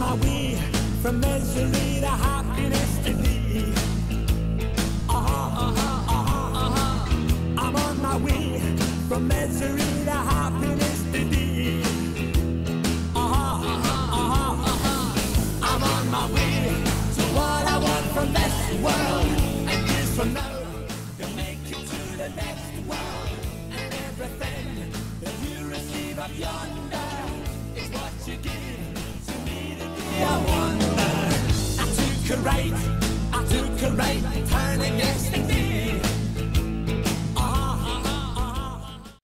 my way from misery to happiness today. Uh-huh, uh-huh, uh-huh, uh-huh. I'm on my way from misery to happiness today. Uh-huh, uh-huh, uh-huh, uh-huh. I'm on my way to what I want from this world. And years from now, to make it to the next world. And everything that you receive up yonder. I wonder. I took a right. I took a right.